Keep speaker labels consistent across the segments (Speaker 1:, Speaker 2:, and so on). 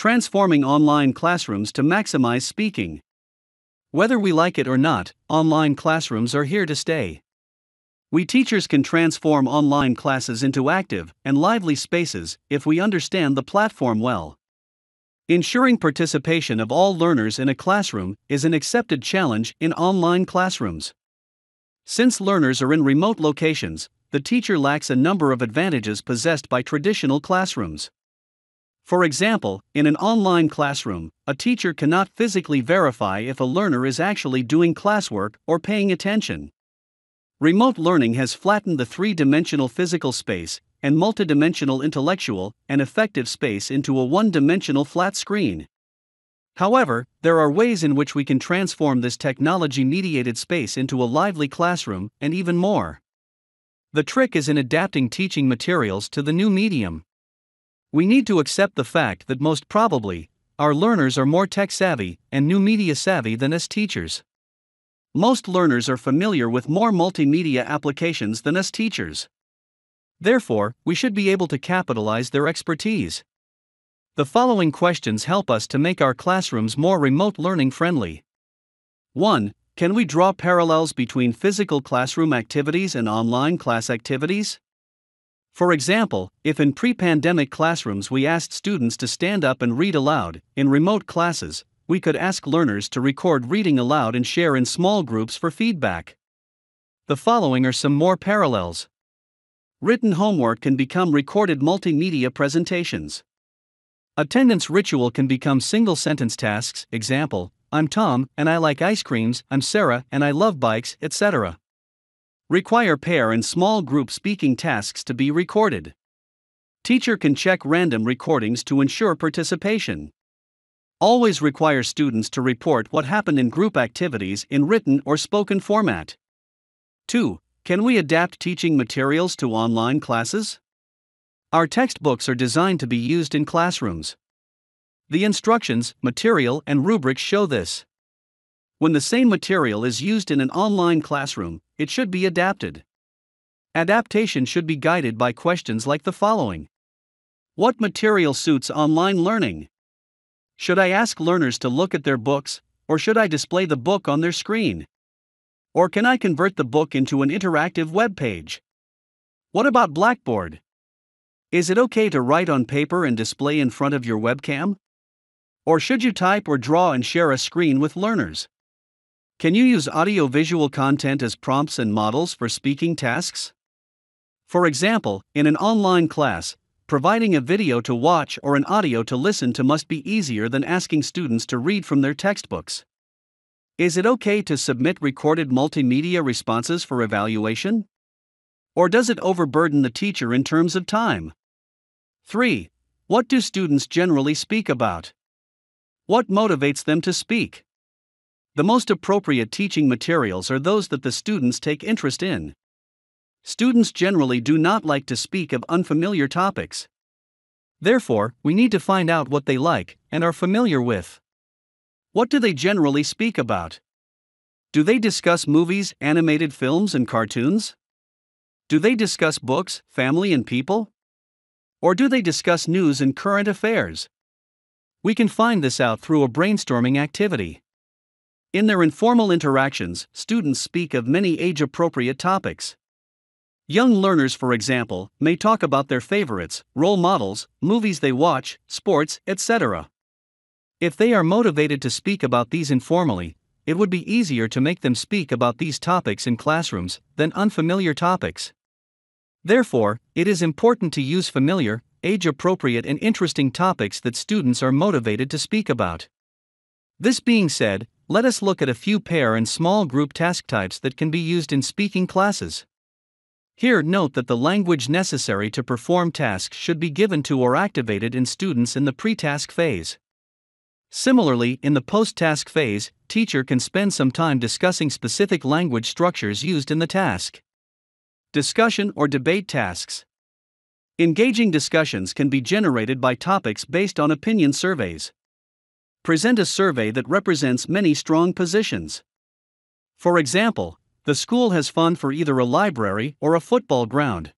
Speaker 1: Transforming online classrooms to maximize speaking. Whether we like it or not, online classrooms are here to stay. We teachers can transform online classes into active and lively spaces if we understand the platform well. Ensuring participation of all learners in a classroom is an accepted challenge in online classrooms. Since learners are in remote locations, the teacher lacks a number of advantages possessed by traditional classrooms. For example, in an online classroom, a teacher cannot physically verify if a learner is actually doing classwork or paying attention. Remote learning has flattened the three dimensional physical space and multidimensional intellectual and affective space into a one dimensional flat screen. However, there are ways in which we can transform this technology mediated space into a lively classroom and even more. The trick is in adapting teaching materials to the new medium. We need to accept the fact that most probably, our learners are more tech savvy and new media savvy than us teachers. Most learners are familiar with more multimedia applications than us teachers. Therefore, we should be able to capitalize their expertise. The following questions help us to make our classrooms more remote learning friendly. 1. Can we draw parallels between physical classroom activities and online class activities? For example, if in pre pandemic classrooms we asked students to stand up and read aloud, in remote classes, we could ask learners to record reading aloud and share in small groups for feedback. The following are some more parallels. Written homework can become recorded multimedia presentations. Attendance ritual can become single sentence tasks, example, I'm Tom and I like ice creams, I'm Sarah and I love bikes, etc. Require pair and small group speaking tasks to be recorded. Teacher can check random recordings to ensure participation. Always require students to report what happened in group activities in written or spoken format. 2. Can we adapt teaching materials to online classes? Our textbooks are designed to be used in classrooms. The instructions, material, and rubrics show this. When the same material is used in an online classroom, it should be adapted. Adaptation should be guided by questions like the following What material suits online learning? Should I ask learners to look at their books, or should I display the book on their screen? Or can I convert the book into an interactive web page? What about Blackboard? Is it okay to write on paper and display in front of your webcam? Or should you type or draw and share a screen with learners? Can you use audio-visual content as prompts and models for speaking tasks? For example, in an online class, Providing a video to watch or an audio to listen to must be easier than asking students to read from their textbooks. Is it okay to submit recorded multimedia responses for evaluation? Or does it overburden the teacher in terms of time? 3. What do students generally speak about? What motivates them to speak? The most appropriate teaching materials are those that the students take interest in. Students generally do not like to speak of unfamiliar topics. Therefore, we need to find out what they like and are familiar with. What do they generally speak about? Do they discuss movies, animated films, and cartoons? Do they discuss books, family, and people? Or do they discuss news and current affairs? We can find this out through a brainstorming activity. In their informal interactions, students speak of many age appropriate topics. Young learners, for example, may talk about their favorites, role models, movies they watch, sports, etc. If they are motivated to speak about these informally, it would be easier to make them speak about these topics in classrooms than unfamiliar topics. Therefore, it is important to use familiar, age appropriate, and interesting topics that students are motivated to speak about. This being said, let us look at a few pair and small group task types that can be used in speaking classes. Here, note that the language necessary to perform tasks should be given to or activated in students in the pre task phase. Similarly, in the post task phase, teacher can spend some time discussing specific language structures used in the task. Discussion or debate tasks. Engaging discussions can be generated by topics based on opinion surveys. Present a survey that represents many strong positions. For example, the school has fund for either a library or a football ground.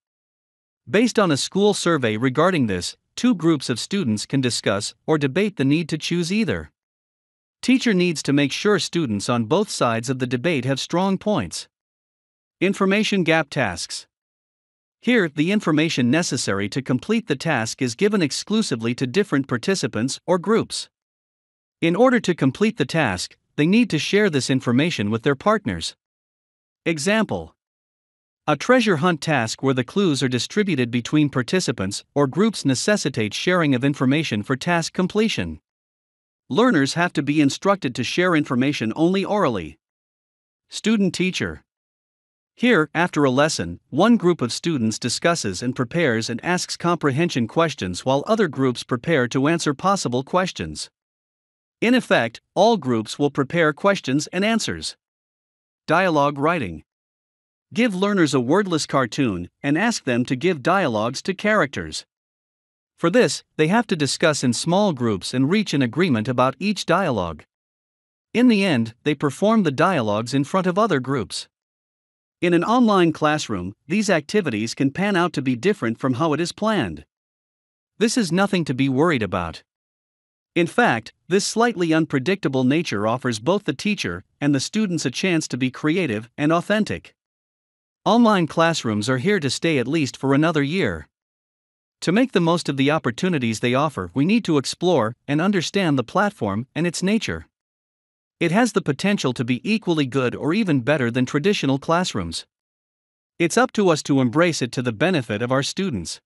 Speaker 1: Based on a school survey regarding this, two groups of students can discuss or debate the need to choose either. Teacher needs to make sure students on both sides of the debate have strong points. Information gap tasks. Here, the information necessary to complete the task is given exclusively to different participants or groups. In order to complete the task, they need to share this information with their partners. Example A treasure hunt task where the clues are distributed between participants or groups necessitates sharing of information for task completion. Learners have to be instructed to share information only orally. Student teacher Here, after a lesson, one group of students discusses and prepares and asks comprehension questions while other groups prepare to answer possible questions. In effect, all groups will prepare questions and answers. Dialogue writing. Give learners a wordless cartoon and ask them to give dialogues to characters. For this, they have to discuss in small groups and reach an agreement about each dialogue. In the end, they perform the dialogues in front of other groups. In an online classroom, these activities can pan out to be different from how it is planned. This is nothing to be worried about. In fact, this slightly unpredictable nature offers both the teacher and the students a chance to be creative and authentic. Online classrooms are here to stay at least for another year. To make the most of the opportunities they offer, we need to explore and understand the platform and its nature. It has the potential to be equally good or even better than traditional classrooms. It's up to us to embrace it to the benefit of our students.